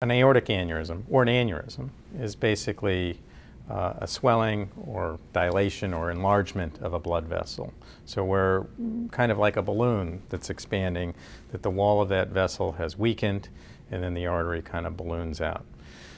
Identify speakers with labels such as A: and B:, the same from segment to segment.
A: An aortic aneurysm, or an aneurysm, is basically uh, a swelling or dilation or enlargement of a blood vessel. So we're kind of like a balloon that's expanding, that the wall of that vessel has weakened, and then the artery kind of balloons out.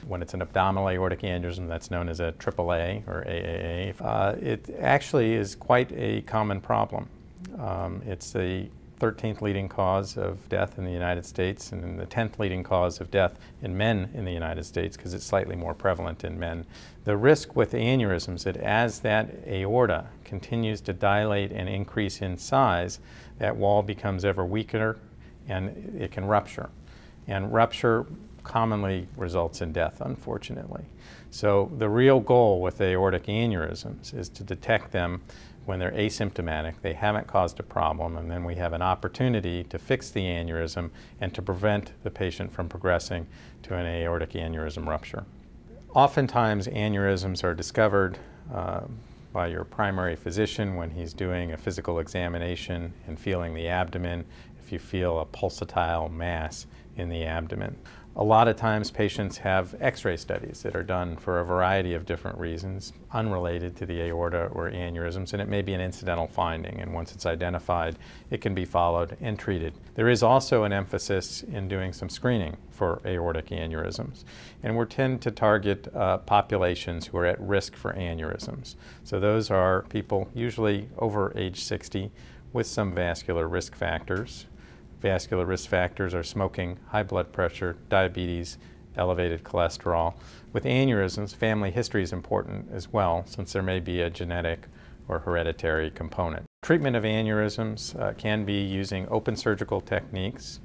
A: When it's an abdominal aortic aneurysm, that's known as a AAA or AAA. Uh, it actually is quite a common problem. Um, it's the 13th leading cause of death in the United States and the 10th leading cause of death in men in the United States because it's slightly more prevalent in men. The risk with aneurysms is that as that aorta continues to dilate and increase in size, that wall becomes ever weaker and it can rupture. And rupture commonly results in death, unfortunately. So the real goal with aortic aneurysms is to detect them when they're asymptomatic, they haven't caused a problem, and then we have an opportunity to fix the aneurysm and to prevent the patient from progressing to an aortic aneurysm rupture. Oftentimes, aneurysms are discovered uh, by your primary physician when he's doing a physical examination and feeling the abdomen if you feel a pulsatile mass in the abdomen. A lot of times patients have x-ray studies that are done for a variety of different reasons unrelated to the aorta or aneurysms and it may be an incidental finding and once it's identified it can be followed and treated. There is also an emphasis in doing some screening for aortic aneurysms and we tend to target uh, populations who are at risk for aneurysms. So those are people usually over age 60 with some vascular risk factors vascular risk factors are smoking, high blood pressure, diabetes, elevated cholesterol. With aneurysms, family history is important as well, since there may be a genetic or hereditary component. Treatment of aneurysms uh, can be using open surgical techniques,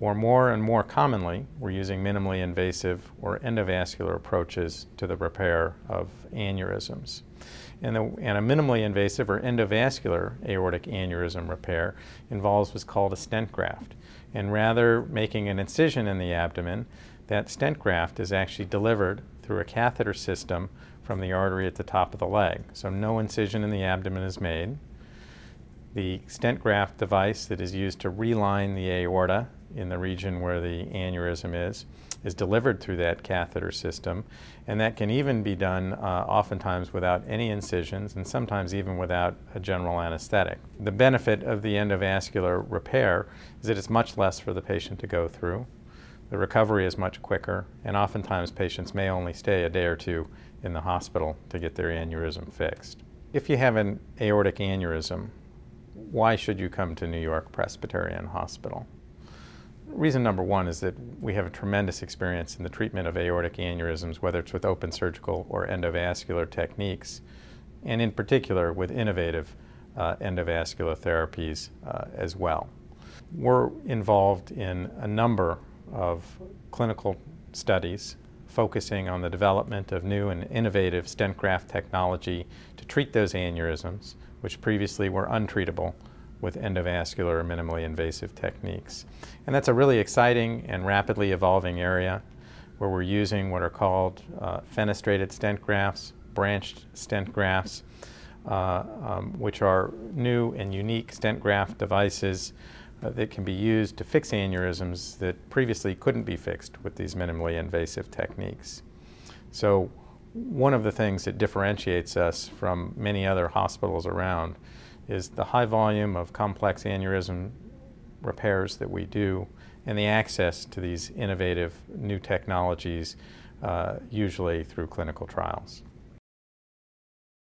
A: or more and more commonly, we're using minimally invasive or endovascular approaches to the repair of aneurysms. And, the, and, a minimally invasive or endovascular aortic aneurysm repair involves what's called a stent graft. And rather making an incision in the abdomen, that stent graft is actually delivered through a catheter system from the artery at the top of the leg. So no incision in the abdomen is made. The stent graft device that is used to reline the aorta in the region where the aneurysm is, is delivered through that catheter system. And that can even be done uh, oftentimes without any incisions and sometimes even without a general anesthetic. The benefit of the endovascular repair is that it's much less for the patient to go through. The recovery is much quicker, and oftentimes patients may only stay a day or two in the hospital to get their aneurysm fixed. If you have an aortic aneurysm, why should you come to New York Presbyterian Hospital? Reason number one is that we have a tremendous experience in the treatment of aortic aneurysms, whether it's with open surgical or endovascular techniques, and in particular with innovative uh, endovascular therapies uh, as well. We're involved in a number of clinical studies focusing on the development of new and innovative stent graft technology to treat those aneurysms, which previously were untreatable with endovascular or minimally invasive techniques. And that's a really exciting and rapidly evolving area where we're using what are called uh, fenestrated stent grafts, branched stent grafts, uh, um, which are new and unique stent graft devices uh, that can be used to fix aneurysms that previously couldn't be fixed with these minimally invasive techniques. So one of the things that differentiates us from many other hospitals around is the high volume of complex aneurysm repairs that we do and the access to these innovative new technologies, uh, usually through clinical trials.